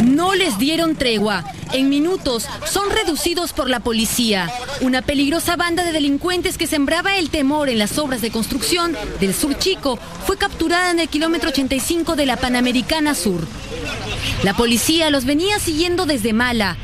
No les dieron tregua. En minutos son reducidos por la policía. Una peligrosa banda de delincuentes que sembraba el temor en las obras de construcción del Sur Chico fue capturada en el kilómetro 85 de la Panamericana Sur. La policía los venía siguiendo desde Mala.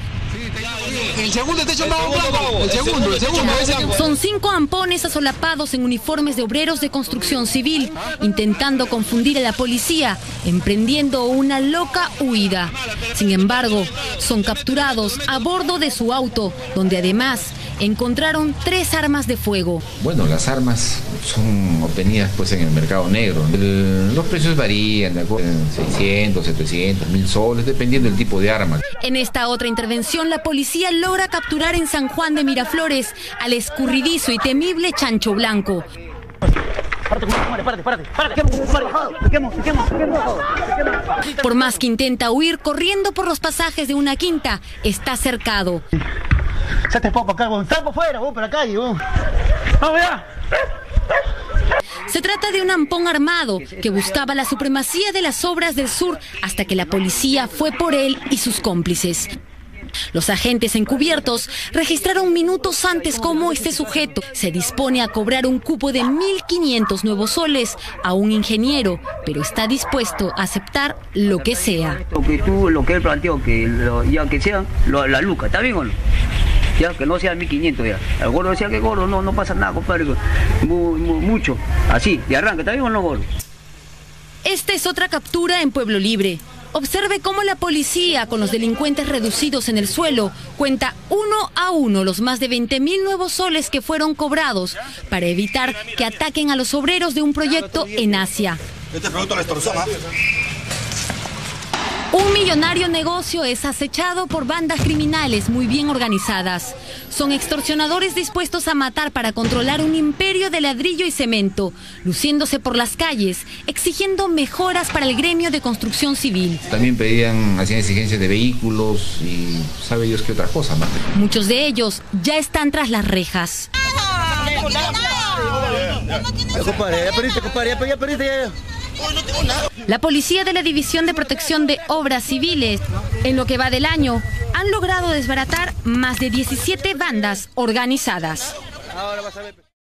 El segundo techo El segundo, el segundo. Son cinco ampones asolapados en uniformes de obreros de construcción civil, intentando confundir a la policía, emprendiendo una loca huida. Sin embargo, son capturados a bordo de su auto, donde además encontraron tres armas de fuego. Bueno, las armas son obtenidas pues en el mercado negro. los precios varían de acuerdo en 600, 700, 1000 soles, dependiendo del tipo de arma. En esta otra intervención, la policía logra capturar en San Juan de Miraflores al escurridizo y temible Chancho Blanco. Por más que intenta huir corriendo por los pasajes de una quinta, está cercado. Se trata de un ampón armado que buscaba la supremacía de las obras del sur hasta que la policía fue por él y sus cómplices. Los agentes encubiertos registraron minutos antes cómo este sujeto se dispone a cobrar un cupo de 1.500 nuevos soles a un ingeniero, pero está dispuesto a aceptar lo que sea. Lo que tú, lo que él planteó, que ya que sea la luca, ¿está bien o no? Ya que no sea 1500 ya. El gordo decía que gordo, no, no pasa nada, compadre, mucho, así, de arranque, ¿está bien o no, gordo? Esta es otra captura en Pueblo Libre. Observe cómo la policía, con los delincuentes reducidos en el suelo, cuenta uno a uno los más de 20 mil nuevos soles que fueron cobrados para evitar que ataquen a los obreros de un proyecto en Asia. Este producto la extorsión, ¿ah? Un millonario negocio es acechado por bandas criminales muy bien organizadas. Son extorsionadores dispuestos a matar para controlar un imperio de ladrillo y cemento, luciéndose por las calles, exigiendo mejoras para el gremio de construcción civil. También pedían, hacían exigencias de vehículos y sabe Dios qué otra cosa más. Muchos de ellos ya están tras las rejas. La policía de la División de Protección de Obras Civiles, en lo que va del año, han logrado desbaratar más de 17 bandas organizadas.